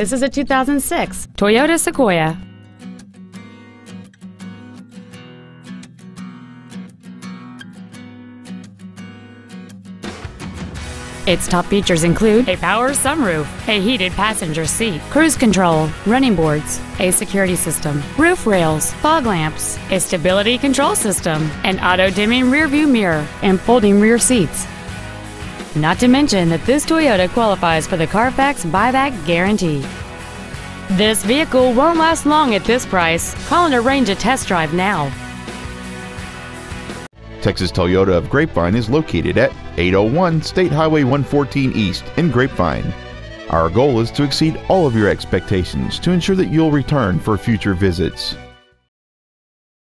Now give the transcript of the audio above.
This is a 2006 Toyota Sequoia. Its top features include a power sunroof, a heated passenger seat, cruise control, running boards, a security system, roof rails, fog lamps, a stability control system, an auto-dimming rearview mirror, and folding rear seats. Not to mention that this Toyota qualifies for the Carfax buyback guarantee. This vehicle won't last long at this price. Call and arrange a test drive now. Texas Toyota of Grapevine is located at 801 State Highway 114 East in Grapevine. Our goal is to exceed all of your expectations to ensure that you'll return for future visits.